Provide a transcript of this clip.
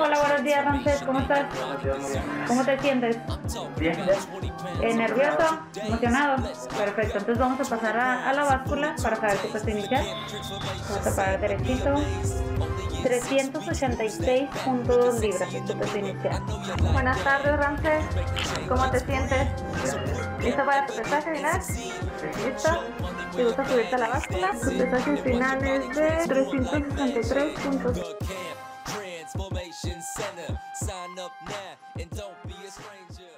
Hola, buenos días, Ramsés. ¿Cómo estás? ¿Cómo te sientes? Bien, Eh, ¿Nervioso? ¿Emocionado? Perfecto. Entonces vamos a pasar a, a la báscula para saber tu peso inicial. Vamos a parar derechito. 386.2 libras es tu peso inicial. Buenas tardes, Ramsés. ¿Cómo te sientes? ¿Listo para tu pesaje final? ¿Listo? ¿Te gusta subirte a la báscula? Tu pesaje final es de 363.2. Transformation Center. Sign up now and don't be a stranger.